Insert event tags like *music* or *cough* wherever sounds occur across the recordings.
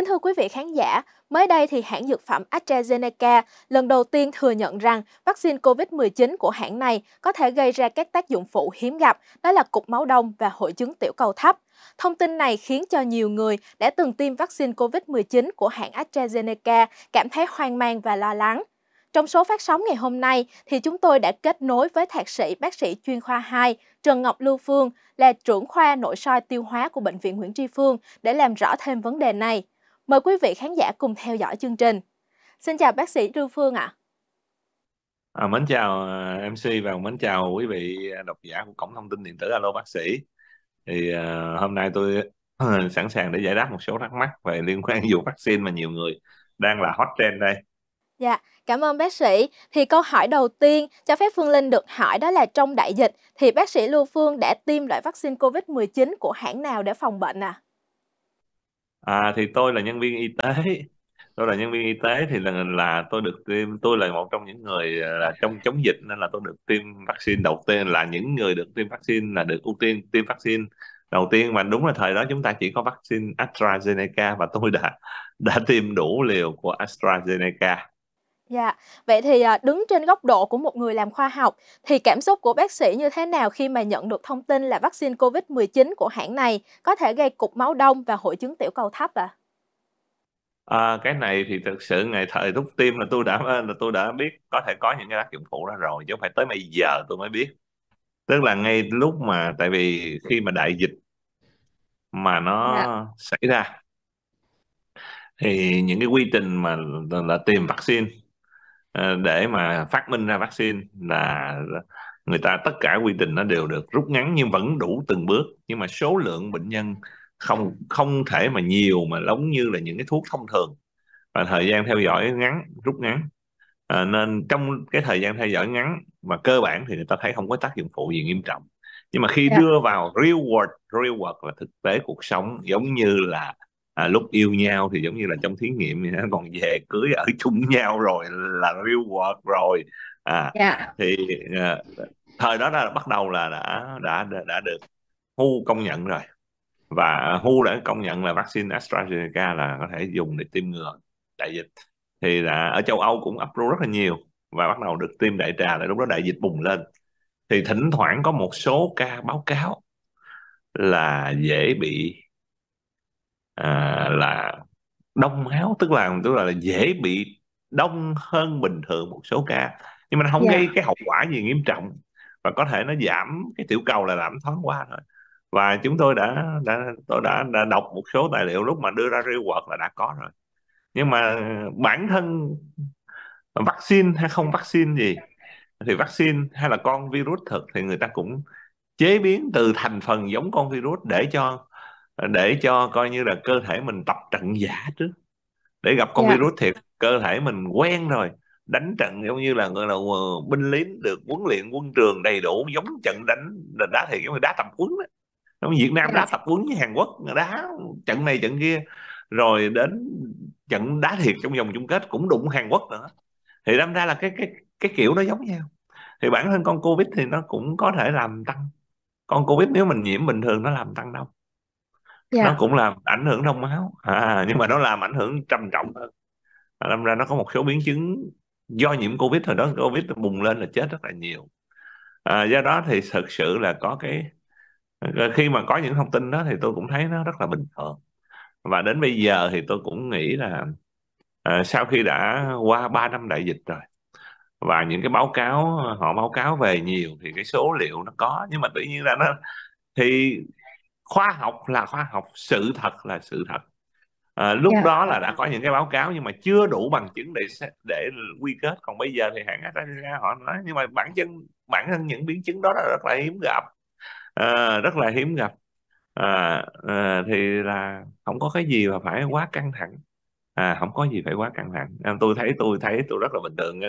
Kính thưa quý vị khán giả, mới đây thì hãng dược phẩm AstraZeneca lần đầu tiên thừa nhận rằng vaccine COVID-19 của hãng này có thể gây ra các tác dụng phụ hiếm gặp, đó là cục máu đông và hội chứng tiểu cầu thấp. Thông tin này khiến cho nhiều người đã từng tiêm vaccine COVID-19 của hãng AstraZeneca cảm thấy hoang mang và lo lắng. Trong số phát sóng ngày hôm nay thì chúng tôi đã kết nối với thạc sĩ bác sĩ chuyên khoa 2 Trần Ngọc Lưu Phương là trưởng khoa nội soi tiêu hóa của bệnh viện Nguyễn Tri Phương để làm rõ thêm vấn đề này. Mời quý vị khán giả cùng theo dõi chương trình. Xin chào bác sĩ Lưu Phương ạ. À. mến chào à, MC và mến chào quý vị độc giả của cổng thông tin điện tử alo bác sĩ. Thì uh, hôm nay tôi *clears throat* sẵn sàng để giải đáp một số thắc mắc về liên quan vụ vaccine mà nhiều người đang là hot trend đây. Dạ, cảm ơn bác sĩ. Thì câu hỏi đầu tiên cho phép Phương Linh được hỏi đó là trong đại dịch thì bác sĩ Lưu Phương đã tiêm loại vaccine COVID-19 của hãng nào để phòng bệnh à? À thì tôi là nhân viên y tế. *laughs* Tôi là nhân viên y tế thì là là tôi được tiêm, tôi là một trong những người à, là trong chống dịch nên là tôi được tiêm vaccine đầu tiên, là những người được tiêm vaccine là được ưu tiên tiêm vaccine đầu tiên mà đúng là thời đó chúng ta chỉ có vaccine AstraZeneca và tôi đã *laughs* đã tiêm đủ liều của AstraZeneca Dạ, vậy thì à, đứng trên góc độ của một người làm khoa học thì cảm xúc của bác sĩ như thế nào khi mà nhận được thông tin là vaccine COVID-19 của hãng này có thể gây cục máu đông và hội chứng tiểu cầu thấp ạ? À? À, cái này thì thực sự ngày thời lúc tiêm là tôi đã là tôi đã biết có thể có những cái tác dụng phụ đó rồi chứ không phải tới bây giờ tôi mới biết tức là ngay lúc mà tại vì khi mà đại dịch mà nó dạ. xảy ra thì những cái quy trình mà là, là tìm vaccine để mà phát minh ra vaccine là người ta tất cả quy trình nó đều được rút ngắn nhưng vẫn đủ từng bước nhưng mà số lượng bệnh nhân không không thể mà nhiều mà giống như là những cái thuốc thông thường và thời gian theo dõi ngắn rút ngắn à, nên trong cái thời gian theo dõi ngắn mà cơ bản thì người ta thấy không có tác dụng phụ gì nghiêm trọng nhưng mà khi yeah. Dạ. đưa vào real world real world là thực tế cuộc sống giống như là à, lúc yêu nhau thì giống như là trong thí nghiệm thì còn về cưới ở *laughs* chung nhau rồi là real world rồi à yeah. Dạ. thì à, thời đó là bắt đầu là đã đã đã, đã được WHO công nhận rồi và WHO đã công nhận là vaccine AstraZeneca là có thể dùng để tiêm ngừa đại dịch thì là ở châu Âu cũng approve rất là nhiều và bắt đầu được tiêm đại trà là lúc đó đại dịch bùng lên thì thỉnh thoảng có một số ca báo cáo là dễ bị à, là đông máu tức là tức là dễ bị đông hơn bình thường một số ca nhưng mà nó không yeah. Dạ. gây cái hậu quả gì nghiêm trọng và có thể nó giảm cái tiểu cầu là giảm thoáng qua thôi và chúng tôi đã đã tôi đã, đã đọc một số tài liệu lúc mà đưa ra real world là đã có rồi nhưng mà bản thân vaccine hay không vaccine gì thì vaccine hay là con virus thực thì người ta cũng chế biến từ thành phần giống con virus để cho để cho coi như là cơ thể mình tập trận giả trước. Để gặp con yeah. Dạ. virus thiệt cơ thể mình quen rồi. Đánh trận giống như là gọi là ờ, binh lính được huấn luyện quân trường đầy đủ giống trận đánh đá thiệt giống như đá tập huấn đó trong Việt Nam đá dạ. tập huấn với Hàn Quốc đá trận này trận kia. Rồi đến trận đá thiệt trong vòng chung kết cũng đụng Hàn Quốc nữa. Thì đâm ra là cái cái cái kiểu nó giống nhau. Thì bản thân con Covid thì nó cũng có thể làm tăng. Con Covid nếu mình nhiễm bình thường nó làm tăng đâu nó dạ. cũng làm ảnh hưởng đông máu. À, nhưng mà nó làm ảnh hưởng trầm trọng hơn. À, đâm ra nó có một số biến chứng do nhiễm covid thời đó. Covid bùng lên là chết rất là nhiều. À, do đó thì thực sự là có cái khi mà có những thông tin đó thì tôi cũng thấy nó rất là bình thường. Và đến bây giờ thì tôi cũng nghĩ là à, sau khi đã qua 3 năm đại dịch rồi và những cái báo cáo họ báo cáo về nhiều thì cái số liệu nó có. Nhưng mà tự nhiên là nó thì khoa học là khoa học sự thật là sự thật. À, lúc yeah. Dạ. đó là đã có những cái báo cáo nhưng mà chưa đủ bằng chứng để để quy kết. Còn bây giờ thì hãng AstraZeneca họ nói nhưng mà bản chân bản thân những biến chứng đó là rất là hiếm gặp. À, rất là hiếm gặp. À, à, thì là không có cái gì mà phải quá căng thẳng. À không có gì phải quá căng thẳng. À, tôi thấy tôi thấy tôi rất là bình thường.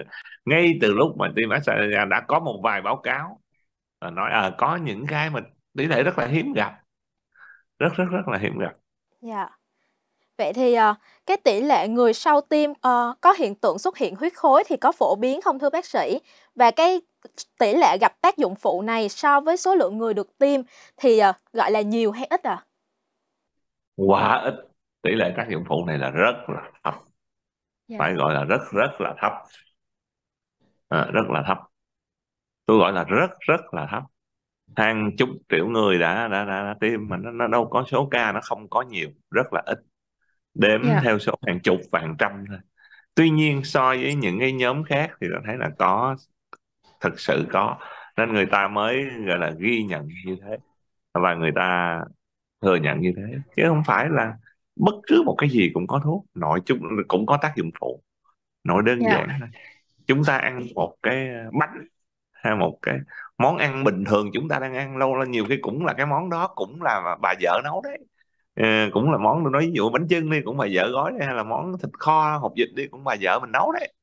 Ngay từ lúc mà tiêm AstraZeneca đã có một vài báo cáo nói à, có những cái mà tỷ lệ rất là hiếm gặp rất rất rất là hiếm gặp. Dạ. Vậy thì uh, cái tỷ lệ người sau tiêm uh, có hiện tượng xuất hiện huyết khối thì có phổ biến không thưa bác sĩ? Và cái tỷ lệ gặp tác dụng phụ này so với số lượng người được tiêm thì uh, gọi là nhiều hay ít à? Quá ít. tỷ lệ tác dụng phụ này là rất là thấp Dạ. phải gọi là rất rất là thấp à, rất là thấp tôi gọi là rất rất là thấp hàng chục triệu người đã đã đã, đã tiêm mà nó, nó đâu có số ca nó không có nhiều rất là ít. Đếm Dạ. theo số hàng chục hàng trăm thôi. Tuy nhiên so với những cái nhóm khác thì tôi thấy là có thực sự có. Nên người ta mới gọi là ghi nhận như thế. Và người ta thừa nhận như thế. Chứ không phải là bất cứ một cái gì cũng có thuốc. Nội chúng cũng có tác dụng phụ. Nội đơn Dạ. giản chúng ta ăn một cái bánh hay một cái món ăn bình thường chúng ta đang ăn lâu lâu nhiều khi cũng là cái món đó cũng là bà vợ nấu đấy. À, cũng là món tôi nói ví dụ bánh chưng đi cũng bà vợ gói hay là món thịt kho hột vịt đi cũng bà vợ mình nấu đấy.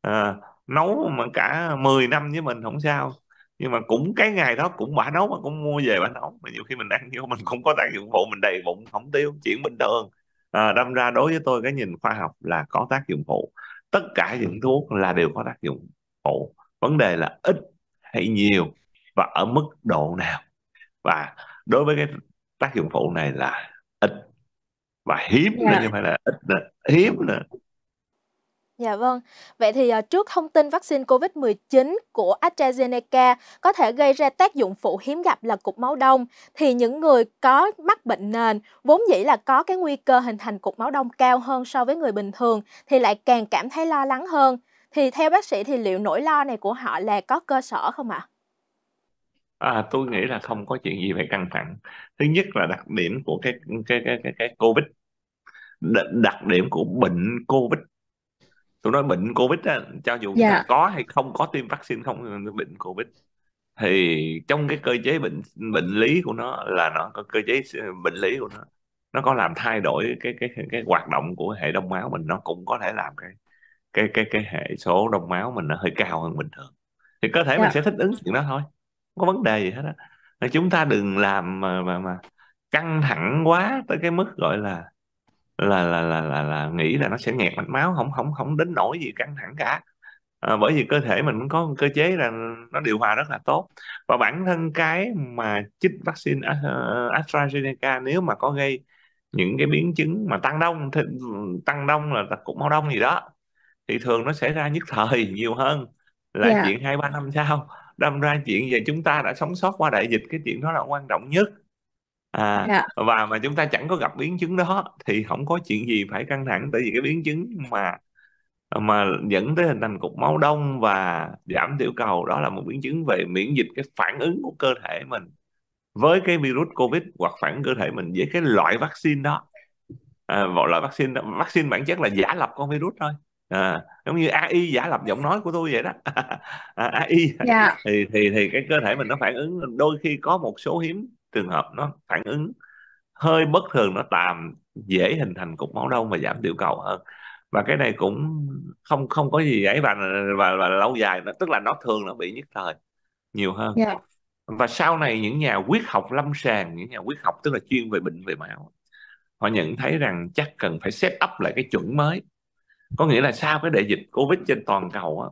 À, nấu mà cả 10 năm với mình không sao. Nhưng mà cũng cái ngày đó cũng bà nấu mà cũng mua về bà nấu. Mà nhiều khi mình ăn vô mình cũng có tác dụng phụ mình đầy bụng không tiêu chuyện bình thường. À, đâm ra đối với tôi cái nhìn khoa học là có tác dụng phụ. Tất cả những thuốc là đều có tác dụng phụ. Vấn đề là ít hay nhiều và ở mức độ nào và đối với cái tác dụng phụ này là ít và hiếm Dạ. nữa chứ không phải là ít nữa hiếm nữa Dạ vâng. Vậy thì à, trước thông tin vaccine COVID-19 của AstraZeneca có thể gây ra tác dụng phụ hiếm gặp là cục máu đông, thì những người có mắc bệnh nền vốn dĩ là có cái nguy cơ hình thành cục máu đông cao hơn so với người bình thường thì lại càng cảm thấy lo lắng hơn. Thì theo bác sĩ thì liệu nỗi lo này của họ là có cơ sở không ạ? À, tôi nghĩ là không có chuyện gì phải căng thẳng. Thứ nhất là đặc điểm của cái cái cái cái, cái COVID, Đ- đặc điểm của bệnh COVID. Tôi nói bệnh COVID á, cho dù Dạ. có hay không có tiêm vaccine không bệnh COVID thì trong cái cơ chế bệnh bệnh lý của nó là nó có cơ chế bệnh lý của nó nó có làm thay đổi cái cái cái hoạt động của hệ đông máu mình nó cũng có thể làm cái cái cái cái hệ số đông máu mình nó hơi cao hơn bình thường thì cơ thể mình Dạ. sẽ thích ứng chuyện đó thôi không có vấn đề gì hết á. Chúng ta đừng làm mà mà mà căng thẳng quá tới cái mức gọi là là là là là, là nghĩ là nó sẽ nghẹt mạch máu không không không đến nỗi gì căng thẳng cả. À, bởi vì cơ thể mình có cơ chế là nó điều hòa rất là tốt. Và bản thân cái mà chích vaccine uh, AstraZeneca nếu mà có gây những cái biến chứng mà tăng đông thì, tăng đông là cục máu đông gì đó thì thường nó sẽ ra nhất thời nhiều hơn là Dạ. chuyện hai ba năm sau đâm ra chuyện về chúng ta đã sống sót qua đại dịch cái chuyện đó là quan trọng nhất. À Dạ. và mà chúng ta chẳng có gặp biến chứng đó thì không có chuyện gì phải căng thẳng tại vì cái biến chứng mà mà dẫn tới hình thành cục máu đông và giảm tiểu cầu đó là một biến chứng về miễn dịch cái phản ứng của cơ thể mình. Với cái virus covid hoặc phản ứng cơ thể mình với cái loại vaccine đó. À, một loại vaccine vaccine bản chất là giả lập con virus thôi à, giống như AI giả lập giọng nói của tôi vậy đó *laughs* à, AI Dạ. thì thì thì cái cơ thể mình nó phản ứng đôi khi có một số hiếm trường hợp nó phản ứng hơi bất thường nó tạm dễ hình thành cục máu đông và giảm tiểu cầu hơn và cái này cũng không không có gì ấy và và, và lâu dài tức là nó thường nó bị nhất thời nhiều hơn Dạ. và sau này những nhà huyết học lâm sàng những nhà huyết học tức là chuyên về bệnh về máu họ nhận thấy rằng chắc cần phải set up lại cái chuẩn mới có nghĩa là sau cái đại dịch covid trên toàn cầu á,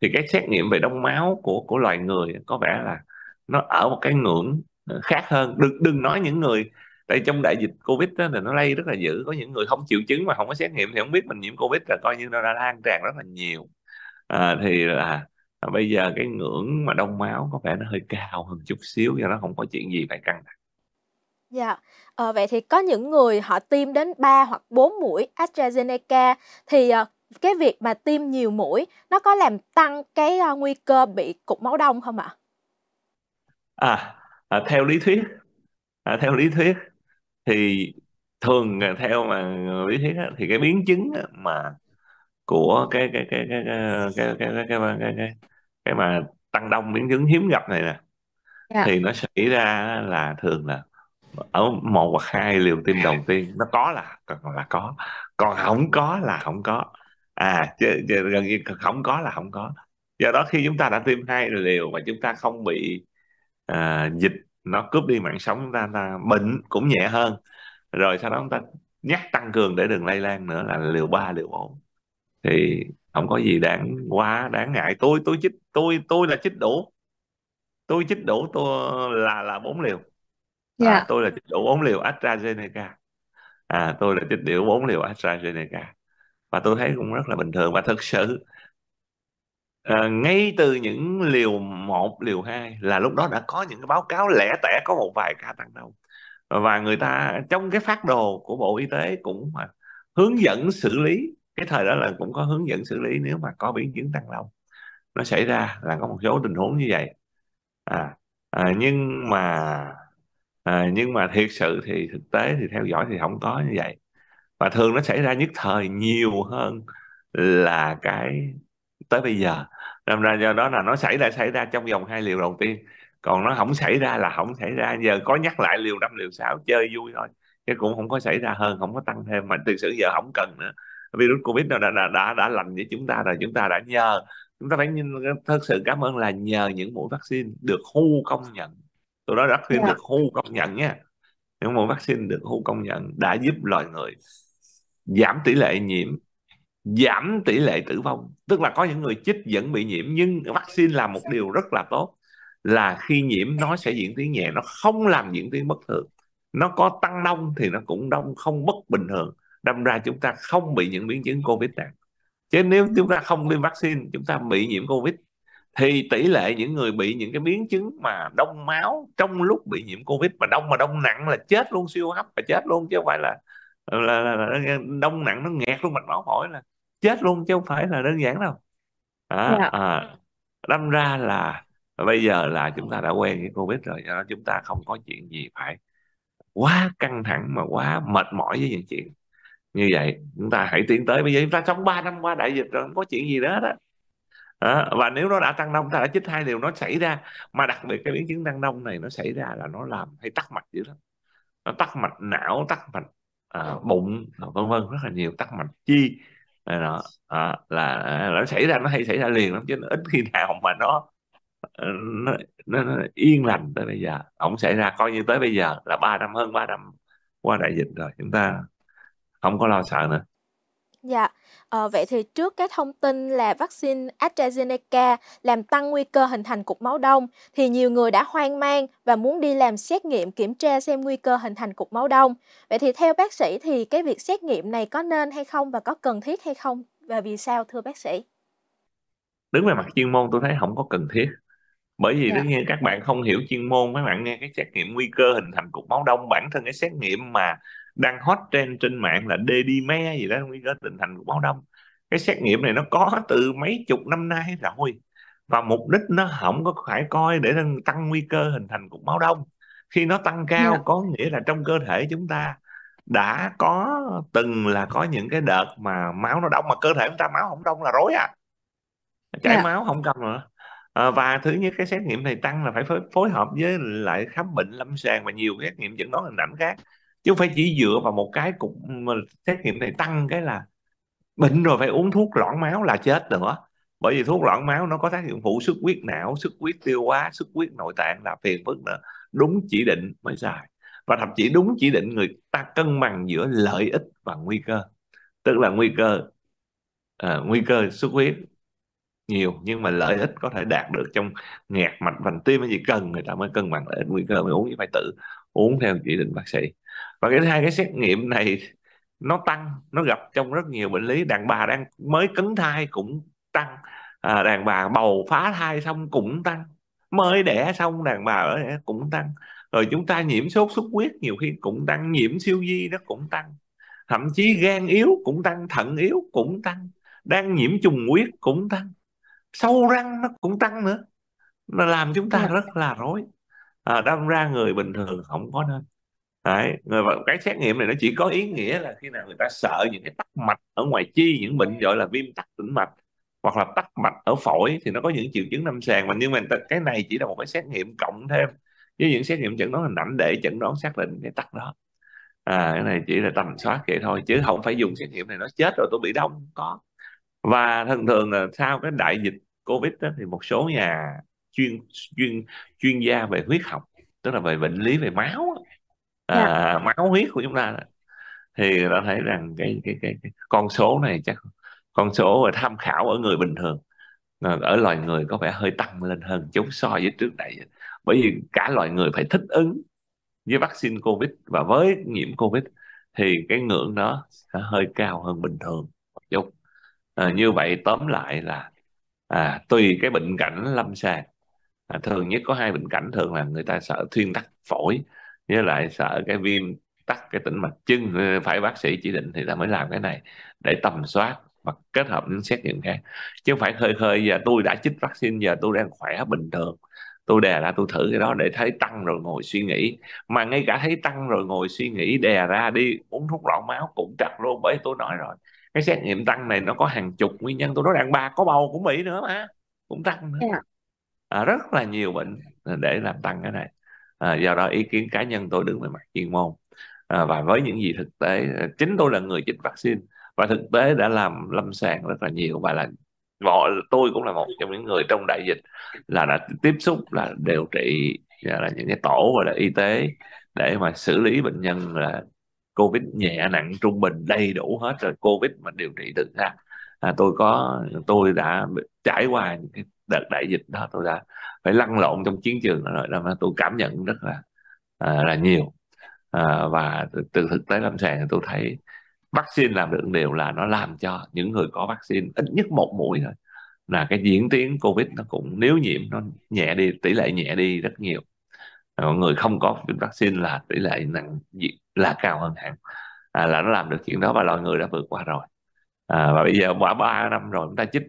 thì cái xét nghiệm về đông máu của của loài người có vẻ là nó ở một cái ngưỡng ờ, khác hơn. Đừng đừng nói những người tại trong đại dịch covid đó là nó lây rất là dữ. Có những người không chịu chứng mà không có xét nghiệm thì không biết mình nhiễm covid là coi như nó đã lan tràn rất là nhiều. À, thì là à, bây giờ cái ngưỡng mà đông máu có vẻ nó hơi cao hơn chút xíu do nó không có chuyện gì phải căng thẳng. Dạ. Ờ, vậy thì có những người họ tiêm đến 3 hoặc 4 mũi AstraZeneca thì ờ, cái việc mà tiêm nhiều mũi nó có làm tăng cái ờ, nguy cơ bị cục máu đông không ạ? à, à theo lý thuyết à, theo lý thuyết thì thường à, theo mà lý thuyết á, thì cái biến chứng á, mà của cái cái cái cái cái cái cái cái cái, cái, cái, cái mà tăng đông biến chứng hiếm gặp này nè Dạ. thì nó xảy ra là thường là ở một hoặc hai liều tiêm đầu tiên nó có là còn là có. Còn không có là không có. À chứ, chứ gần như không có là không có. Do đó khi chúng ta đã tiêm hai liều mà chúng ta không bị à, dịch nó cướp đi mạng sống ta, ta bệnh cũng nhẹ hơn. Rồi sau đó chúng ta nhắc tăng cường để đừng lây lan nữa là liều 3, liều 4 thì không có gì đáng quá đáng ngại. Tôi tôi chích tôi tôi là chích đủ. Tôi chích đủ tôi là là bốn liều. Dạ. à, tôi là chích đủ 4 liều AstraZeneca. À tôi là chích đủ bốn liều AstraZeneca. Và tôi thấy cũng rất là bình thường và thực sự à, ngay từ những liều một liều hai là lúc đó đã có những cái báo cáo lẻ tẻ có một vài ca tăng đông và người ta trong cái phát đồ của bộ y tế cũng mà hướng dẫn xử lý cái thời đó là cũng có hướng dẫn xử lý nếu mà có biến chứng tăng đông nó xảy ra là có một số tình huống như vậy. À, à nhưng mà à, nhưng mà thiệt sự thì thực tế thì theo dõi thì không có như vậy. Và thường nó xảy ra nhất thời nhiều hơn là cái tới bây giờ. Nên ra do đó là nó xảy ra xảy ra trong vòng hai liều đầu tiên. Còn nó không xảy ra là không xảy ra. Giờ có nhắc lại liều năm liều sáu chơi vui thôi. Chứ cũng không có xảy ra hơn không có tăng thêm. Mà thực sự giờ không cần nữa. Virus covid đã đã đã đã, lành với chúng ta rồi. Chúng ta đã nhờ chúng ta phải thật sự cảm ơn là nhờ những mũi vaccine được WHO công nhận tôi nói vaccine yeah. được WHO công nhận nha. Những mũi vaccine được WHO công nhận đã giúp loài người giảm tỷ lệ nhiễm giảm tỷ lệ tử vong. Tức là có những người chích vẫn bị nhiễm nhưng vaccine là một điều rất là tốt là khi nhiễm nó sẽ diễn tiến nhẹ nó không làm diễn tiến bất thường. Nó có tăng đông thì nó cũng đông không bất bình thường. Đâm ra chúng ta không bị những biến chứng covid nặng chứ nếu chúng ta không tiêm vaccine chúng ta bị nhiễm covid thì tỷ lệ những người bị những cái biến chứng mà đông máu trong lúc bị nhiễm covid mà đông mà đông nặng là chết luôn siêu hấp và chết luôn chứ không phải là là, là, là đông nặng nó nghẹt luôn mạch máu phổi là chết luôn chứ không phải là đơn giản đâu. À, yeah. à, đâm ra là bây giờ là chúng ta đã quen với covid rồi do đó chúng ta không có chuyện gì phải quá căng thẳng mà quá mệt mỏi với những chuyện như vậy. Chúng ta hãy tiến tới bây giờ chúng ta sống 3 năm qua đại dịch rồi không có chuyện gì đó đó à, và nếu nó đã tăng đông ta đã chích hai liều nó xảy ra. Mà đặc biệt cái biến chứng tăng đông này nó xảy ra là nó làm hay tắc mạch dữ lắm. Nó tắc mạch não tắc mạch à, bụng vân vân rất là nhiều tắc mạch chi. Này đó à, là, là nó xảy ra nó hay xảy ra liền lắm chứ ít khi nào mà nó ờ, nó, nó, nó yên lành tới bây giờ. Ổng xảy ra coi như tới bây giờ là ba năm hơn ba năm qua đại dịch rồi. Chúng ta không có lo sợ nữa. Dạ, ờ, vậy thì trước cái thông tin là vaccine AstraZeneca làm tăng nguy cơ hình thành cục máu đông thì nhiều người đã hoang mang và muốn đi làm xét nghiệm kiểm tra xem nguy cơ hình thành cục máu đông. Vậy thì theo bác sĩ thì cái việc xét nghiệm này có nên hay không và có cần thiết hay không và vì sao thưa bác sĩ? Đứng về mặt chuyên môn tôi thấy không có cần thiết bởi vì dạ. tất nhiên các bạn không hiểu chuyên môn các bạn nghe cái xét nghiệm nguy cơ hình thành cục máu đông bản thân cái xét nghiệm mà đang hot trend trên mạng là DDME gì đó nguy cơ hình thành cục máu đông cái xét nghiệm này nó có từ mấy chục năm nay rồi và mục đích nó không có phải coi để tăng nguy cơ hình thành cục máu đông khi nó tăng cao yeah. Dạ. có nghĩa là trong cơ thể chúng ta đã có từng là có những cái đợt mà máu nó đông mà cơ thể chúng ta máu không đông là rối à chảy yeah. Dạ. máu không cần nữa à, và thứ nhất cái xét nghiệm này tăng là phải phối, hợp với lại khám bệnh lâm sàng và nhiều xét nghiệm chẩn đoán hình ảnh khác chứ không phải chỉ dựa vào một cái cục xét nghiệm này tăng cái là bệnh rồi phải uống thuốc loãng máu là chết nữa. Bởi vì thuốc loãng máu nó có tác dụng phụ xuất huyết não xuất huyết tiêu hóa xuất huyết nội tạng là phiền phức nữa. Đúng chỉ định mới xài và thậm chí đúng chỉ định người ta cân bằng giữa lợi ích và nguy cơ. Tức là nguy cơ à, nguy cơ xuất huyết nhiều nhưng mà lợi ích có thể đạt được trong nghẹt mạch vành tim. Hay gì cần người ta mới cân bằng lợi ích nguy cơ mới uống chứ phải tự uống theo chỉ định bác sĩ và cái hai cái xét nghiệm này nó tăng nó gặp trong rất nhiều bệnh lý. Đàn bà đang mới cấn thai cũng tăng à, đàn bà bầu phá thai xong cũng tăng mới đẻ xong đàn bà ở cũng tăng. Rồi chúng ta nhiễm sốt xuất huyết nhiều khi cũng tăng nhiễm siêu vi nó cũng tăng. Thậm chí gan yếu cũng tăng thận yếu cũng tăng đang nhiễm trùng huyết cũng tăng. Sâu răng nó cũng tăng nữa. Nó làm chúng ta rất là rối. À, đâm ra người bình thường không có nên Đấy, người cái xét nghiệm này nó chỉ có ý nghĩa là khi nào người ta sợ những cái tắc mạch ở ngoài chi những bệnh gọi là viêm tắc tĩnh mạch hoặc là tắc mạch ở phổi thì nó có những triệu chứng lâm sàng. Mà nhưng mà cái này chỉ là một cái xét nghiệm cộng thêm với những xét nghiệm chẩn đoán hình ảnh để chẩn đoán xác định cái tắc đó. À cái này chỉ là tầm soát vậy thôi chứ không phải dùng xét nghiệm này nó chết rồi tôi bị đông không có. Và thường thường là sau cái đại dịch covid đó, thì một số nhà chuyên chuyên chuyên gia về huyết học tức là về bệnh lý về máu à, yeah. Dạ. máu huyết của chúng ta thì ta thấy rằng cái cái cái, cái con số này chắc con số tham khảo ở người bình thường ở loài người có vẻ hơi tăng lên hơn chút so với trước đây bởi vì cả loài người phải thích ứng với vaccine covid và với nhiễm covid thì cái ngưỡng đó sẽ hơi cao hơn bình thường một chút à, như vậy tóm lại là à, tùy cái bệnh cảnh lâm sàng à, thường nhất có hai bệnh cảnh thường là người ta sợ thuyên tắc phổi với lại sợ cái viêm tắc cái tĩnh mạch chân phải bác sĩ chỉ định thì ta mới làm cái này để tầm soát và kết hợp những xét nghiệm khác. Chứ không phải khơi khơi giờ tôi đã chích vaccine giờ tôi đang khỏe bình thường. Tôi đè ra tôi thử cái đó để thấy tăng rồi ngồi suy nghĩ. Mà ngay cả thấy tăng rồi ngồi suy nghĩ đè ra đi uống thuốc loạn máu cũng chặt luôn bởi tôi nói rồi cái xét nghiệm tăng này nó có hàng chục nguyên nhân. Tôi nói đàn bà có bầu cũng bị nữa mà cũng tăng nữa. Dạ. à, rất là nhiều bệnh để làm tăng cái này à, do đó ý kiến cá nhân tôi đứng về mặt chuyên môn. À, và với những gì thực tế à, chính tôi là người chích vaccine và thực tế đã làm lâm sàng rất là nhiều và là mọi tôi cũng là một trong những người trong đại dịch là đã tiếp xúc là điều trị à, là những cái tổ gọi là y tế để mà xử lý bệnh nhân là covid nhẹ nặng trung bình đầy đủ hết rồi covid mà điều trị được ha. À, tôi có tôi đã trải qua những cái đợt đại dịch đó tôi đã phải lăn lộn trong chiến trường đó rồi mà tôi cảm nhận rất là à, là nhiều. À, và từ, từ thực tế lâm sàng tôi thấy vaccine làm được điều là nó làm cho những người có vaccine ít nhất một mũi thôi là cái diễn tiến covid nó cũng nếu nhiễm nó nhẹ đi tỷ lệ nhẹ đi rất nhiều. Mọi người không có vaccine là tỷ lệ nặng là cao hơn hẳn à, là nó làm được chuyện đó và loài người đã vượt qua rồi. À, và bây giờ qua ba năm rồi chúng ta chích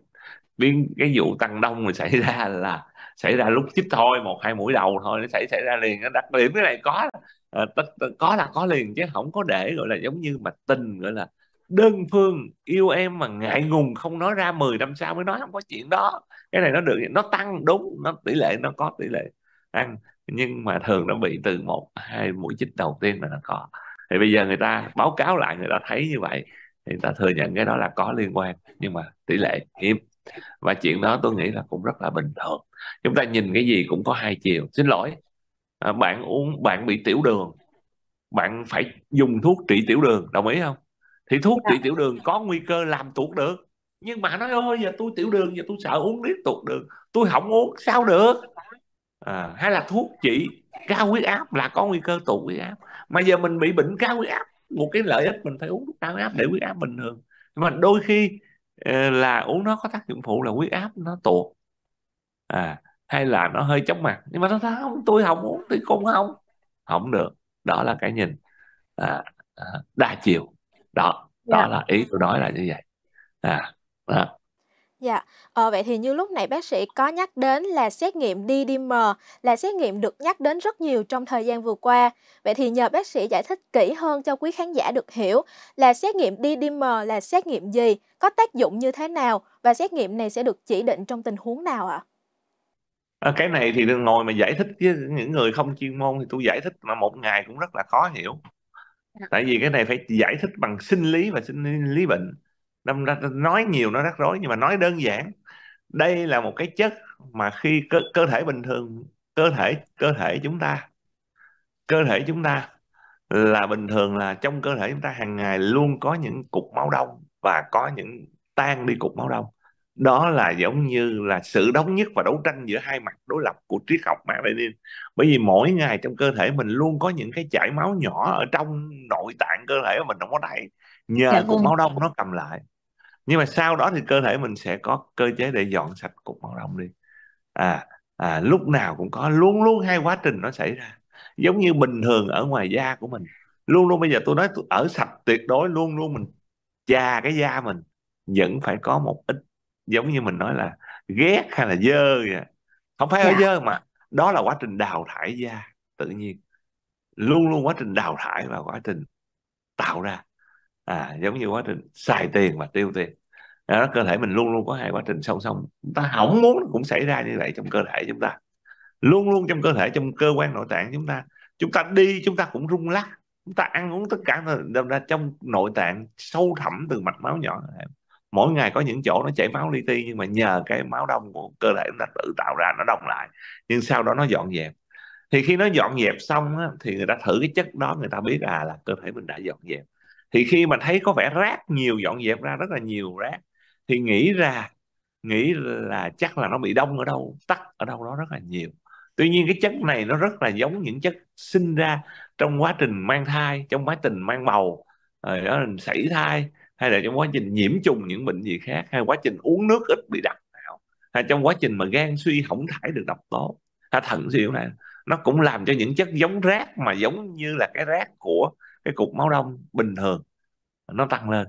biến cái vụ tăng đông mà xảy ra là xảy ra lúc chích thôi một hai mũi đầu thôi nó xảy xảy ra liền đặc điểm cái này có à, tất, có là có liền chứ không có để gọi là giống như mà tình gọi là đơn phương yêu em mà ngại ngùng không nói ra 10 năm sau mới nói không có chuyện đó. Cái này nó được nó tăng đúng nó tỷ lệ nó có tỷ lệ ăn nhưng mà thường nó bị từ một hai mũi chích đầu tiên là nó có. Thì bây giờ người ta báo cáo lại người ta thấy như vậy thì người ta thừa nhận cái đó là có liên quan nhưng mà tỷ lệ hiếm và chuyện đó tôi nghĩ là cũng rất là bình thường. Chúng ta nhìn cái gì cũng có hai chiều. Xin lỗi. À, bạn uống bạn bị tiểu đường. Bạn phải dùng thuốc trị tiểu đường. Đồng ý không? Thì thuốc trị dạ. tiểu đường có nguy cơ làm tuột được. Nhưng mà nói ôi giờ tôi tiểu đường giờ tôi sợ uống riết tuột đường tôi không uống sao được? À, hay là thuốc trị cao huyết áp là có nguy cơ tụt huyết áp. Mà giờ mình bị bệnh cao huyết áp một cái lợi ích mình phải uống thuốc cao huyết áp để huyết áp bình thường. Nhưng mà đôi khi là uống nó có tác dụng phụ là huyết áp nó tụt à hay là nó hơi chóng mặt nhưng mà nó không tôi không uống thì cũng không không được đó là cái nhìn à, à, đa chiều đó đó yeah. Dạ. là ý tôi nói là như vậy à đó. Dạ, ờ, vậy thì như lúc nãy bác sĩ có nhắc đến là xét nghiệm DDM là xét nghiệm được nhắc đến rất nhiều trong thời gian vừa qua. Vậy thì nhờ bác sĩ giải thích kỹ hơn cho quý khán giả được hiểu là xét nghiệm DDM là xét nghiệm gì, có tác dụng như thế nào và xét nghiệm này sẽ được chỉ định trong tình huống nào ạ? À? cái này thì đừng ngồi mà giải thích với những người không chuyên môn thì tôi giải thích mà một ngày cũng rất là khó hiểu. Dạ. Tại vì cái này phải giải thích bằng sinh lý và sinh lý bệnh đâm ra nói nhiều nó rắc rối nhưng mà nói đơn giản đây là một cái chất mà khi cơ, cơ thể bình thường cơ thể cơ thể chúng ta cơ thể chúng ta là bình thường là trong cơ thể chúng ta hàng ngày luôn có những cục máu đông và có những tan đi cục máu đông. Đó là giống như là sự đóng nhất và đấu tranh giữa hai mặt đối lập của triết học Mác Lênin bởi vì mỗi ngày trong cơ thể mình luôn có những cái chảy máu nhỏ ở trong nội tạng cơ thể mà mình không có thấy nhờ dạ, cục vâng. máu đông nó cầm lại nhưng mà sau đó thì cơ thể mình sẽ có cơ chế để dọn sạch cục máu đông đi. À, à lúc nào cũng có luôn luôn hai quá trình nó xảy ra. Giống như bình thường ở ngoài da của mình. Luôn luôn bây giờ tôi nói tôi ở sạch tuyệt đối luôn luôn mình chà cái da mình vẫn phải có một ít giống như mình nói là ghét hay là dơ vậy không phải dạ. ở dơ mà đó là quá trình đào thải da tự nhiên. Luôn luôn quá trình đào thải và quá trình tạo ra à giống như quá trình xài tiền và tiêu tiền. Đó, cơ thể mình luôn luôn có hai quá trình song song. Chúng ta không muốn cũng xảy ra như vậy trong cơ thể chúng ta. Luôn luôn trong cơ thể trong cơ quan nội tạng chúng ta. Chúng ta đi chúng ta cũng rung lắc. Chúng ta ăn uống tất cả đâm ra trong nội tạng sâu thẳm từ mạch máu nhỏ. Mỗi ngày có những chỗ nó chảy máu li ti nhưng mà nhờ cái máu đông của cơ thể chúng ta tự tạo ra nó đông lại. Nhưng sau đó nó dọn dẹp. Thì khi nó dọn dẹp xong á, thì người ta thử cái chất đó người ta biết à là cơ thể mình đã dọn dẹp thì khi mà thấy có vẻ rác nhiều, dọn dẹp ra rất là nhiều rác, thì nghĩ ra, nghĩ là chắc là nó bị đông ở đâu, tắc ở đâu đó rất là nhiều. Tuy nhiên cái chất này nó rất là giống những chất sinh ra trong quá trình mang thai, trong quá trình mang bầu rồi đó là sảy thai, hay là trong quá trình nhiễm trùng những bệnh gì khác, hay quá trình uống nước ít bị đặc nào, hay trong quá trình mà gan suy hỏng thải được độc tố. Hay thận suy này, nó cũng làm cho những chất giống rác mà giống như là cái rác của cái cục máu đông bình thường nó tăng lên.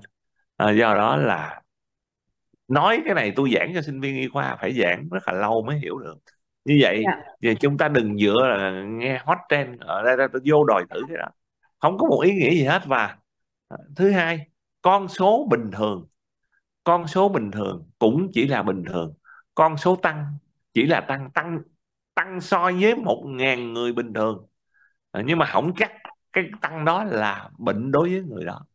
À, do đó là nói cái này tôi giảng cho sinh viên y khoa phải giảng rất là lâu mới hiểu được. Như vậy Dạ. thì chúng ta đừng dựa là nghe hot trend ở đây tôi vô đòi thử cái đó. Không có một ý nghĩa gì hết. Và thứ hai con số bình thường con số bình thường cũng chỉ là bình thường con số tăng chỉ là tăng tăng tăng so với một ngàn người bình thường. À, nhưng mà không chắc cái tăng đó là bệnh đối với người đó.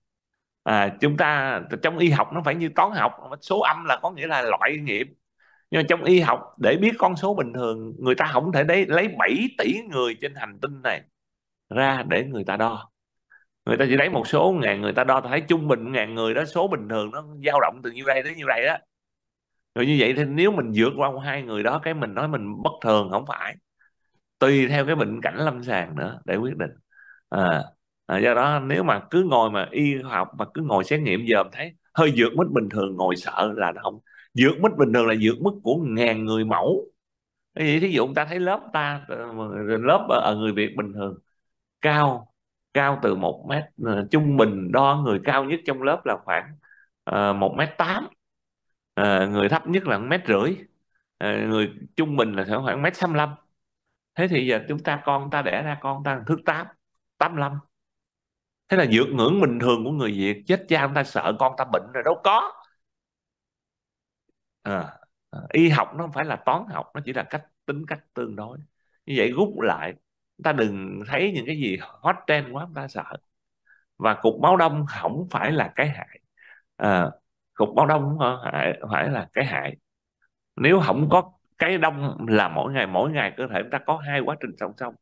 À, chúng ta trong y học nó phải như toán học số âm là có nghĩa là loại nghiệm nhưng mà trong y học để biết con số bình thường người ta không thể đấy lấy 7 tỷ người trên hành tinh này ra để người ta đo. Người ta chỉ lấy một số ngàn người ta đo thấy trung bình ngàn người đó số bình thường nó dao động từ như đây đến như đây đó. Rồi như vậy thì nếu mình vượt qua hai người đó cái mình nói mình bất thường không phải. Tùy theo cái bệnh cảnh lâm sàng nữa để quyết định à, à, do đó nếu mà cứ ngồi mà y học mà cứ ngồi xét nghiệm giờ thấy hơi vượt mức bình thường ngồi sợ là nó không vượt mức bình thường là vượt mức của ngàn người mẫu. Vậy thí dụ chúng ta thấy lớp ta ờ, lớp ở người Việt bình thường cao cao từ một mét trung bình đo người cao nhất trong lớp là khoảng một mét tám người thấp nhất là một mét rưỡi người trung bình là khoảng mét sáu thế thì giờ chúng ta con ta đẻ ra con ta thước tám tám mươi thế là vượt ngưỡng bình thường của người Việt. Chết cha ông ta sợ con ta bệnh rồi đâu có. À, à, y học nó không phải là toán học nó chỉ là cách tính cách tương đối. Như vậy rút lại ta đừng thấy những cái gì hot trend quá ta sợ. Và cục máu đông không phải là cái hại. À, cục máu đông không phải là cái hại. Nếu không có cái đông là mỗi ngày mỗi ngày cơ thể chúng ta có hai quá trình song song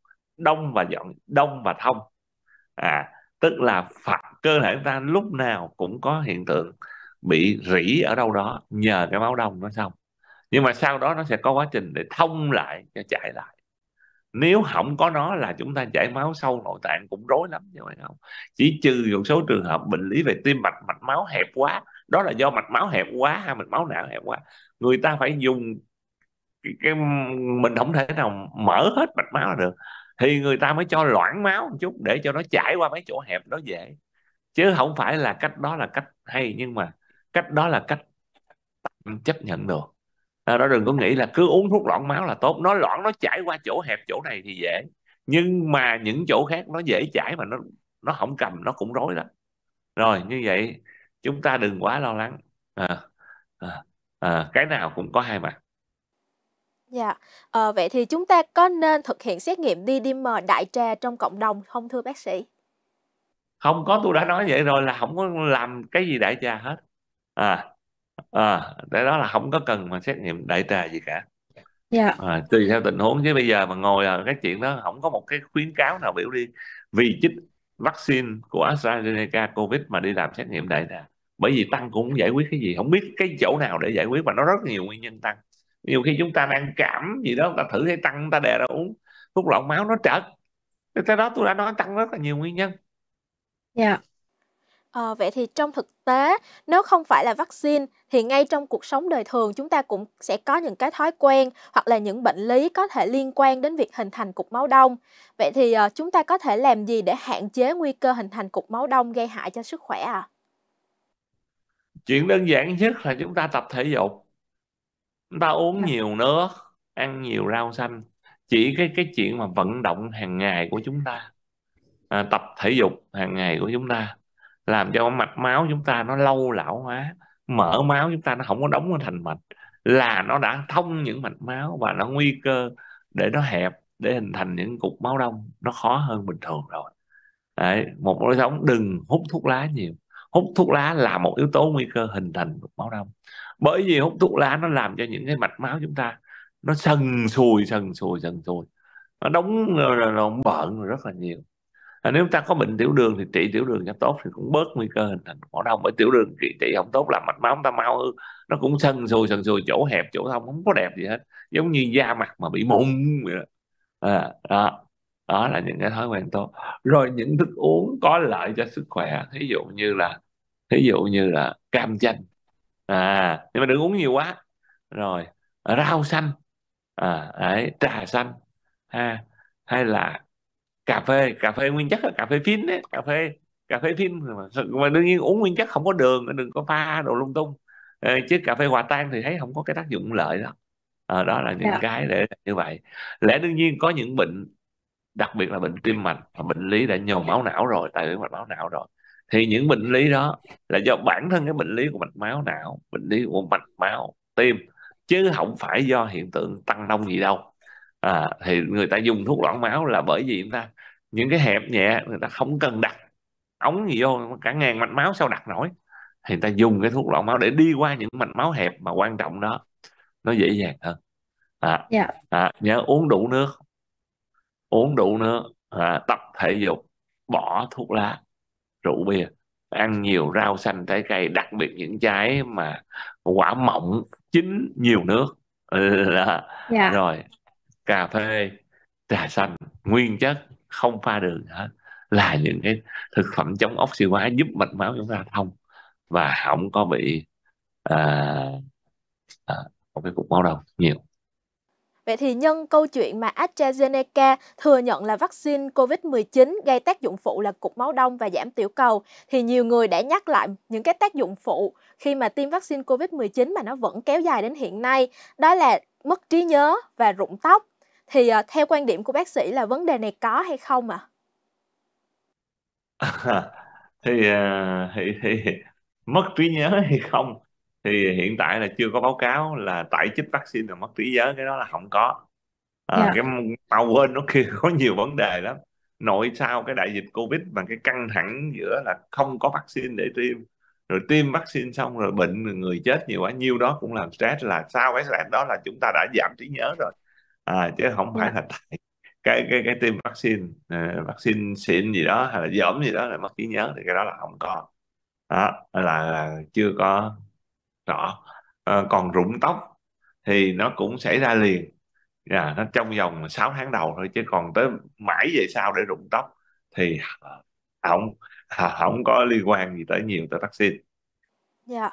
đông và dọn đông và thông. À tức là phạt cơ thể chúng ta lúc nào cũng có hiện tượng bị rỉ ở đâu đó nhờ cái máu đông nó xong. Nhưng mà sau đó nó sẽ có quá trình để thông lại cho chạy lại. Nếu không có nó là chúng ta chảy máu sâu nội tạng cũng rối lắm như vậy không? Chỉ trừ một số trường hợp bệnh lý về tim mạch mạch máu hẹp quá. Đó là do mạch máu hẹp quá hay mạch máu não hẹp quá. Người ta phải dùng cái, cái mình không thể nào mở hết mạch máu được thì người ta mới cho loãng máu một chút để cho nó chảy qua mấy chỗ hẹp đó dễ. Chứ không phải là cách đó là cách hay nhưng mà cách đó là cách chấp nhận được. À, đó đừng có nghĩ là cứ uống thuốc loãng máu là tốt. Nó loãng nó chảy qua chỗ hẹp chỗ này thì dễ. Nhưng mà những chỗ khác nó dễ chảy mà nó nó không cầm nó cũng rối đó rồi như vậy chúng ta đừng quá lo lắng. À, à, à, cái nào cũng có hai mặt. Dạ, ờ, vậy thì chúng ta có nên thực hiện xét nghiệm DDM đại trà trong cộng đồng không thưa bác sĩ? Không có, tôi đã nói vậy rồi là không có làm cái gì đại trà hết. À, à, để đó là không có cần mà xét nghiệm đại trà gì cả. Dạ. À, tùy theo tình huống chứ bây giờ mà ngồi ở cái chuyện đó không có một cái khuyến cáo nào biểu đi vì chích vaccine của AstraZeneca Covid mà đi làm xét nghiệm đại trà bởi vì tăng cũng không giải quyết cái gì không biết cái chỗ nào để giải quyết mà nó rất nhiều nguyên nhân tăng nhiều khi chúng ta đang cảm gì đó ta thử thấy tăng ta đè ra uống thuốc loạn máu nó trật cái đó tôi đã nói tăng rất là nhiều nguyên nhân dạ À, vậy thì trong thực tế, nếu không phải là vaccine thì ngay trong cuộc sống đời thường chúng ta cũng sẽ có những cái thói quen hoặc là những bệnh lý có thể liên quan đến việc hình thành cục máu đông. Vậy thì uh, chúng ta có thể làm gì để hạn chế nguy cơ hình thành cục máu đông gây hại cho sức khỏe à? Chuyện đơn giản nhất là chúng ta tập thể dục chúng ta uống dạ. nhiều nước ăn nhiều rau xanh. Chỉ cái cái chuyện mà vận động hàng ngày của chúng ta à, tập thể dục hàng ngày của chúng ta làm cho mạch máu chúng ta nó lâu lão hóa mỡ máu chúng ta nó không có đóng thành mạch là nó đã thông những mạch máu và nó nguy cơ để nó hẹp để hình thành những cục máu đông nó khó hơn bình thường rồi. Đấy, một lối sống đừng hút thuốc lá nhiều. Hút thuốc lá là một yếu tố nguy cơ hình thành cục máu đông bởi vì hút thuốc lá nó làm cho những cái mạch máu chúng ta nó sần sùi sần sùi sần sùi. Nó đóng ờ, nó, bợn rất là nhiều. À, nếu chúng ta có bệnh tiểu đường thì trị tiểu đường cho tốt thì cũng bớt nguy cơ hình thành máu đông bởi tiểu đường trị trị không tốt làm mạch máu chúng ta mau hư nó cũng sần sùi sần sùi chỗ hẹp chỗ thông không có đẹp gì hết. Giống như da mặt mà bị mụn vậy đó. À, đó. Đó là những cái thói quen tốt. Rồi những thức uống có lợi cho sức khỏe. Ví dụ như là ví dụ như là cam chanh à nhưng mà đừng uống nhiều quá. Rồi rau xanh. À đấy trà xanh. Ha hay là cà phê. Cà phê nguyên chất là cà phê phin đấy cà phê cà phê phin. Mà, mà đương nhiên uống nguyên chất không có đường đừng có pha đồ lung tung. À, chứ cà phê hòa tan thì thấy không có cái tác dụng lợi đó à, đó là những Dạ. cái để như vậy. Lẽ đương nhiên có những bệnh đặc biệt là bệnh tim mạch và bệnh lý đã nhồi máu não rồi tại vì mạch máu não rồi thì những bệnh lý đó là do bản thân cái bệnh lý của mạch máu não bệnh lý của mạch máu tim chứ không phải do hiện tượng tăng đông gì đâu. À, thì người ta dùng thuốc loãng máu là bởi vì người ta những cái hẹp nhẹ người ta không cần đặt ống gì vô cả ngàn mạch máu sao đặt nổi. Thì người ta dùng cái thuốc loãng máu để đi qua những mạch máu hẹp mà quan trọng đó nó dễ dàng hơn. À, Dạ. à, nhớ uống đủ nước uống đủ nước à, tập thể dục bỏ thuốc lá rượu bia ăn nhiều rau xanh trái cây đặc biệt những trái mà quả mọng chín nhiều nước là Dạ. rồi cà phê trà xanh nguyên chất không pha đường hết là những cái thực phẩm chống oxy hóa giúp mạch máu chúng ta thông và không có bị à, à, một cái cục máu đông nhiều Vậy thì nhân câu chuyện mà AstraZeneca thừa nhận là vaccine COVID-19 gây tác dụng phụ là cục máu đông và giảm tiểu cầu, thì nhiều người đã nhắc lại những cái tác dụng phụ khi mà tiêm vaccine COVID-19 mà nó vẫn kéo dài đến hiện nay, đó là mất trí nhớ và rụng tóc. Thì uh, theo quan điểm của bác sĩ là vấn đề này có hay không ạ? À? *laughs* thì, uh, thì thì mất trí nhớ hay không thì hiện tại là chưa có báo cáo là tại chích vaccine là mất trí nhớ cái đó là không có à, Dạ. cái mau quên nó kia *laughs* có nhiều vấn đề lắm nội sau cái đại dịch covid mà cái căng thẳng giữa là không có vaccine để tiêm rồi tiêm vaccine xong rồi bệnh rồi người chết nhiều quá nhiêu đó cũng làm stress là sau cái stress đó là chúng ta đã giảm trí nhớ rồi à, chứ không phải Dạ. là tại cái cái cái tiêm vaccine uh, vaccine xịn gì đó hay là dởm gì đó là mất trí nhớ thì cái đó là không có đó là, là chưa có rõ à, ờ, còn rụng tóc thì nó cũng xảy ra liền à nó trong vòng 6 tháng đầu thôi chứ còn tới mãi về sau để rụng tóc thì ờ, không không à, có liên quan gì tới nhiều tới vaccine Dạ.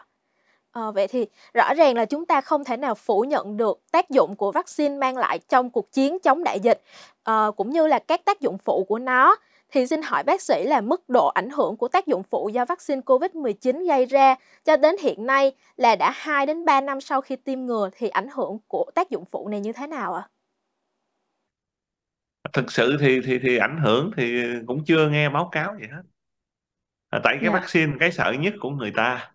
à, vậy thì rõ ràng là chúng ta không thể nào phủ nhận được tác dụng của vaccine mang lại trong cuộc chiến chống đại dịch à, cũng như là các tác dụng phụ của nó. Thì xin hỏi bác sĩ là mức độ ảnh hưởng của tác dụng phụ do vaccine COVID-19 gây ra cho đến hiện nay là đã 2 đến 3 năm sau khi tiêm ngừa thì ảnh hưởng của tác dụng phụ này như thế nào ạ? Thực sự thì thì thì ảnh hưởng thì cũng chưa nghe báo cáo gì hết. À, tại cái Dạ. vaccine cái sợ nhất của người ta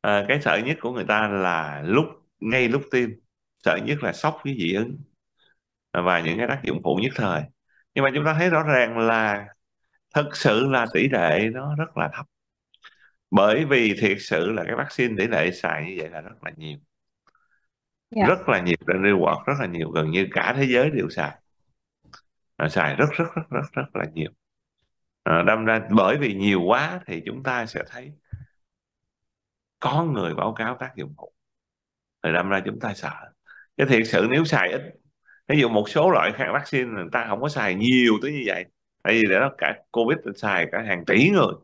à, cái sợ nhất của người ta là lúc ngay lúc tiêm sợ nhất là sốc với dị ứng và những cái tác dụng phụ nhất thời nhưng mà chúng ta thấy rõ ràng là thực sự là tỷ lệ nó rất là thấp. Bởi vì thiệt sự là cái vaccine tỷ lệ xài như vậy là rất là nhiều. Dạ. rất là nhiều trên reward rất là nhiều gần như cả thế giới đều xài. À, xài rất rất rất rất rất là nhiều. À, đâm ra bởi vì nhiều quá thì chúng ta sẽ thấy có người báo cáo tác dụng phụ. Thì đâm ra chúng ta sợ. Cái thiệt sự nếu xài ít ví dụ một số loại kháng vaccine người ta không có xài nhiều tới như vậy. Tại vì để nó cả covid xài cả hàng tỷ người.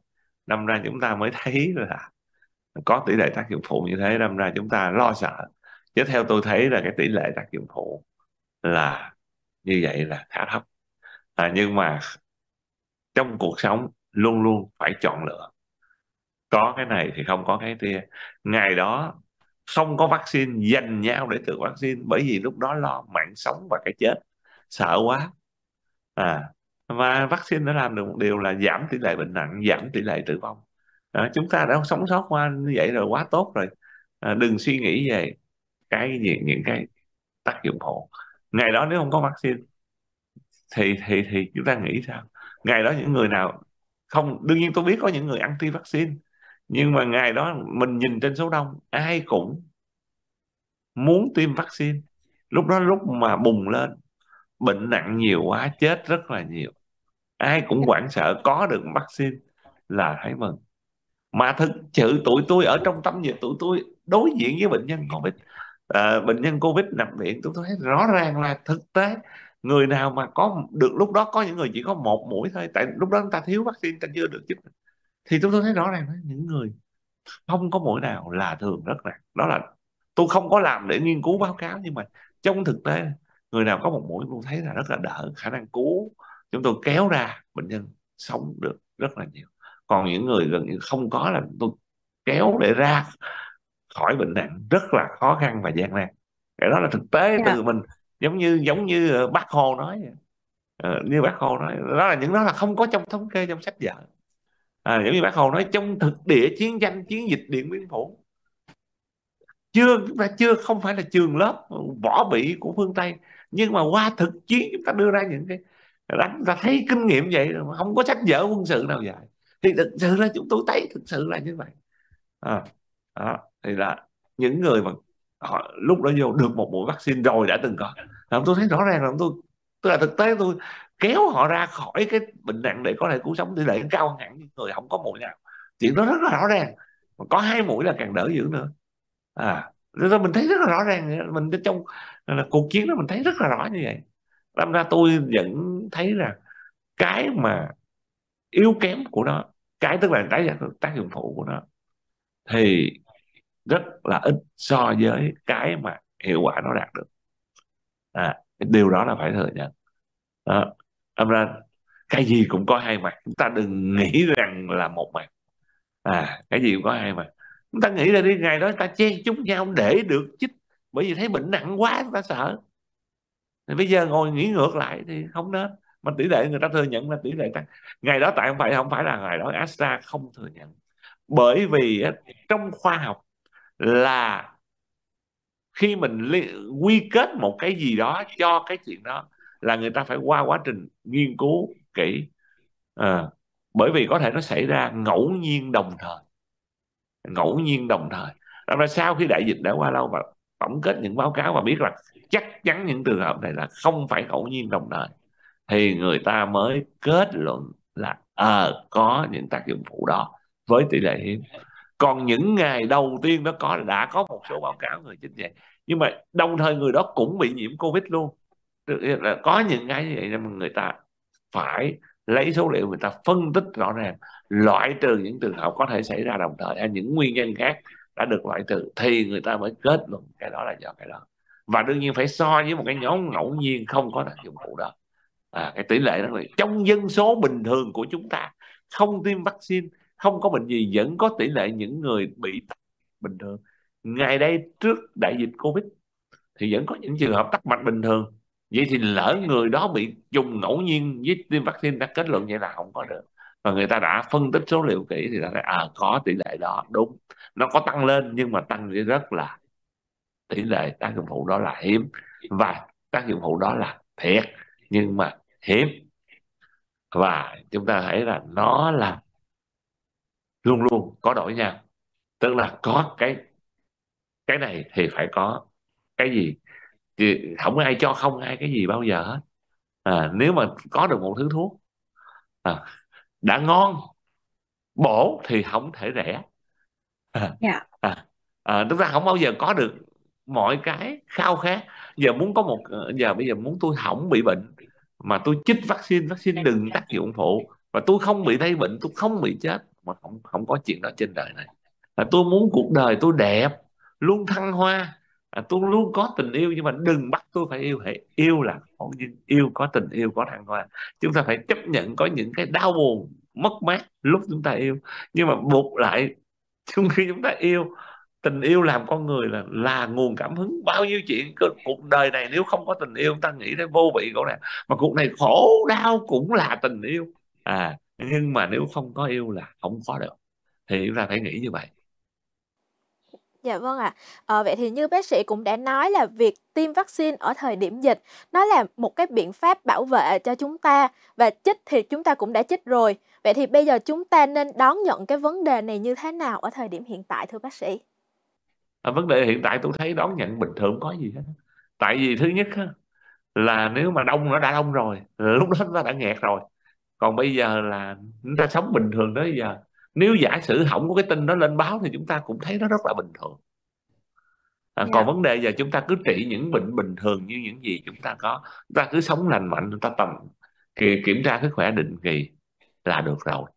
Đâm ra chúng ta mới *laughs* thấy là có tỷ lệ tác dụng phụ như thế đâm ra chúng ta lo sợ. Chứ theo tôi thấy là cái tỷ lệ tác dụng phụ là như vậy là khá thấp. À, nhưng mà trong cuộc sống luôn luôn phải chọn lựa. Có cái này thì không có cái kia. Ngày đó không có vaccine dành nhau để tự vaccine bởi vì lúc đó lo mạng sống và cái chết sợ quá. À và vaccine đã làm được một điều là giảm tỷ lệ bệnh nặng giảm tỷ lệ tử vong. À, chúng ta đã sống sót qua như vậy rồi quá tốt rồi. À, đừng suy nghĩ về cái gì những cái tác dụng phụ. Ngày đó nếu không có vaccine thì thì thì chúng ta nghĩ sao? Ngày đó những người nào không đương nhiên tôi biết có những người anti vaccine nhưng mà ngày đó mình nhìn trên số đông ai cũng muốn tiêm vaccine. Lúc đó lúc mà bùng lên bệnh nặng nhiều quá chết rất là nhiều. Ai cũng hoảng sợ có được vaccine là thấy mừng. Mà thực sự tụi tôi ở trong tâm dịch tụi tôi đối diện với bệnh nhân covid. À, bệnh nhân covid nằm viện tụi tôi thấy rõ ràng là thực tế. Người nào mà có được lúc đó có những người chỉ có một mũi thôi tại lúc đó người ta thiếu vaccine ta chưa được chích thì chúng tôi thấy rõ ràng đó, những người không có mũi nào là thường rất nặng đó là tôi không có làm để nghiên cứu báo cáo nhưng mà trong thực tế người nào có một mũi tôi thấy là rất là đỡ khả năng cứu chúng tôi kéo ra bệnh nhân sống được rất là nhiều còn những người gần như không có là tôi kéo để ra khỏi bệnh nặng rất là khó khăn và gian nan cái đó là thực tế yeah. Dạ. từ mình giống như giống như ờ, bác hồ nói uh, như bác hồ nói đó là những đó là không có trong thống kê trong sách vở à, giống như bác hồ nói trong thực địa chiến tranh chiến dịch điện biên phủ chưa chúng ta chưa không phải là trường lớp võ bị của phương tây nhưng mà qua thực chiến chúng ta đưa ra những cái chúng ta thấy kinh nghiệm vậy mà không có sách vở quân sự nào vậy thì thực sự là chúng tôi thấy thực sự là như vậy. À, đó, thì là những người mà họ lúc đó vô được một mũi vaccine rồi đã từng có. Làm tôi thấy rõ ràng là tôi tức là thực tế tôi kéo họ ra khỏi cái bệnh nặng để có thể cứu sống. Tỷ lệ cao hơn hẳn những người không có mũi nào. Chuyện đó rất là rõ ràng. Mà có hai mũi là càng đỡ dữ nữa. À rồi mình thấy rất là rõ ràng. Mình trong là cuộc chiến đó mình thấy rất là rõ như vậy. Đâm ra tôi vẫn thấy là cái mà yếu kém của nó cái tức là cái tác dụng phụ của nó thì rất là ít so với cái mà hiệu quả nó đạt được. À, điều đó là phải thừa nhận. Đó. Âm ra cái gì cũng có hai mặt. Chúng ta đừng nghĩ rằng là một mặt. À cái gì cũng có hai mặt. Chúng ta nghĩ là đi ngày đó ta chen chúc nhau để được chích. Bởi vì thấy bệnh nặng quá, chúng ta sợ. Thì bây giờ ngồi nghĩ ngược lại thì không nên. Mà tỷ lệ người ta thừa nhận là tỷ lệ tăng. Ngày đó tại không phải không phải là ngày đó. Astra không thừa nhận. Bởi vì trong khoa học là khi mình quy kết một cái gì đó cho cái chuyện đó là người ta phải qua quá trình nghiên cứu kỹ. À, bởi vì có thể nó xảy ra ngẫu nhiên đồng thời. Ngẫu nhiên đồng thời. Đó sau khi đại dịch đã qua lâu và tổng kết những báo cáo và biết rằng chắc chắn những trường hợp này là không phải ngẫu nhiên đồng thời thì người ta mới kết luận là ờ à, có những tác dụng phụ đó với tỷ lệ hiếm. Còn những ngày đầu tiên nó có đã có một số báo cáo người chính vậy nhưng mà đồng thời người đó cũng bị nhiễm covid luôn là có những cái như vậy mà người ta phải lấy số liệu người ta phân tích rõ ràng. Loại trừ những trường hợp có thể xảy ra đồng thời hay những nguyên nhân khác đã được loại trừ thì người ta mới kết luận cái đó là do cái đó. Và đương nhiên phải so với một cái nhóm ngẫu nhiên không có tác dụng phụ đó. À, cái tỷ lệ đó là trong dân số bình thường của chúng ta không tiêm vaccine không có bệnh gì vẫn có tỷ lệ những người bị bình thường. Ngày đây trước đại dịch covid thì vẫn có những trường hợp tắc mạch bình thường vậy thì lỡ người đó bị dùng ngẫu nhiên với tiêm vaccine đã kết luận vậy là không có được. Và người ta đã phân tích số liệu kỹ thì ta thấy à có tỷ lệ đó, đúng. Nó có tăng lên nhưng mà tăng rất là, tỷ lệ tác dụng phụ đó là hiếm. Và tác dụng phụ đó là thiệt, nhưng mà hiếm. Và chúng ta thấy là nó là luôn luôn có đổi nhau tức là có cái cái này thì phải có cái gì? Thì không ai cho không ai cái gì bao giờ hết à, nếu mà có được một thứ thuốc à, đã ngon bổ thì không thể rẻ à, yeah. Dạ. à, à, chúng ta không bao giờ có được mọi cái khao khát giờ muốn có một giờ bây giờ muốn tôi không bị bệnh mà tôi chích vaccine vaccine đừng tác dụng phụ và tôi không bị thay bệnh tôi không bị chết mà không không có chuyện đó trên đời này là tôi muốn cuộc đời tôi đẹp luôn thăng hoa à, tôi luôn có tình yêu nhưng mà đừng bắt tôi phải yêu hãy yêu là hôn nhưng yêu có tình yêu có thăng hoa. Chúng ta phải chấp nhận có những cái đau buồn mất mát lúc chúng ta yêu. Nhưng mà buộc lại *laughs* trong khi chúng ta yêu tình yêu làm con người là là nguồn cảm hứng. Bao nhiêu chuyện cuộc đời này nếu không có tình yêu ta nghĩ thấy vô vị cậu này mà cuộc này khổ đau cũng là tình yêu. À nhưng mà nếu không có yêu là không có được. Thì chúng ta phải nghĩ như vậy. Dạ vâng ạ. À. vậy thì như bác sĩ cũng đã nói là việc tiêm vaccine ở thời điểm dịch nó là một cái biện pháp bảo vệ cho chúng ta và chích thì chúng ta cũng đã chích rồi. Vậy thì bây giờ chúng ta nên đón nhận cái vấn đề này như thế nào ở thời điểm hiện tại thưa bác sĩ? À, vấn đề hiện tại tôi thấy đón nhận bình thường có gì hết. Tại vì thứ nhất là nếu mà đông nó đã đông rồi, lúc đó nó đã nghẹt rồi. Còn bây giờ là chúng ta sống bình thường tới giờ nếu giả sử không có cái tin đó lên báo thì chúng ta cũng thấy nó rất là bình thường À, Dạ. còn vấn đề giờ chúng ta cứ trị những bệnh bình thường như những gì chúng ta có chúng ta cứ sống lành mạnh chúng ta tầm kiểm tra sức khỏe định kỳ là được rồi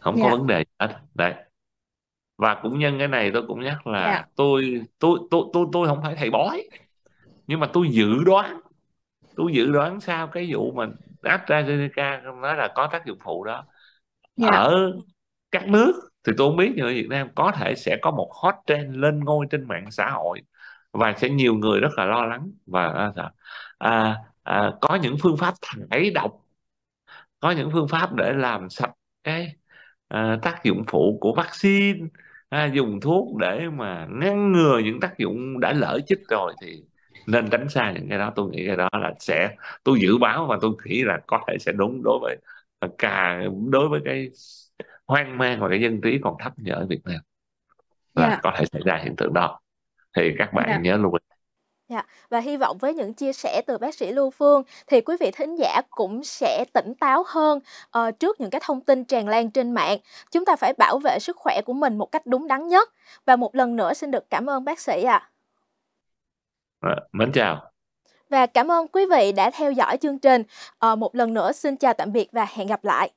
không có Dạ. vấn đề hết đấy và cũng nhân cái này tôi cũng nhắc là Dạ. tôi tôi tôi tôi tôi không phải thầy bói nhưng mà tôi dự đoán tôi dự đoán sau cái vụ mà AstraZeneca nói là có tác dụng phụ đó Dạ. ở các nước thì tôi không biết nhưng ở Việt Nam có thể sẽ có một hot trend lên ngôi trên mạng xã hội và sẽ nhiều người rất là lo lắng và à, dạ, à, à, có những phương pháp thải độc có những phương pháp để làm sạch cái à, tác dụng phụ của vaccine à, dùng thuốc để mà ngăn ngừa những tác dụng đã lỡ chích rồi thì nên tránh xa những cái đó. Tôi nghĩ cái đó là sẽ tôi dự báo và tôi nghĩ là có thể sẽ đúng đối với à, cả đối với cái hoang mang và cái dân trí còn thấp như ở Việt Nam là Dạ. có thể xảy ra hiện tượng đó thì các bạn Dạ. nhớ lưu ý Dạ, và hy vọng với những chia sẻ từ bác sĩ Lưu Phương thì quý vị thính giả cũng sẽ tỉnh táo hơn ờ, trước những cái thông tin tràn lan trên mạng. Chúng ta phải bảo vệ sức khỏe của mình một cách đúng đắn nhất. Và một lần nữa xin được cảm ơn bác sĩ ạ. À, mến chào Và cảm ơn quý vị đã theo dõi chương trình. Ờ, một lần nữa xin chào tạm biệt và hẹn gặp lại.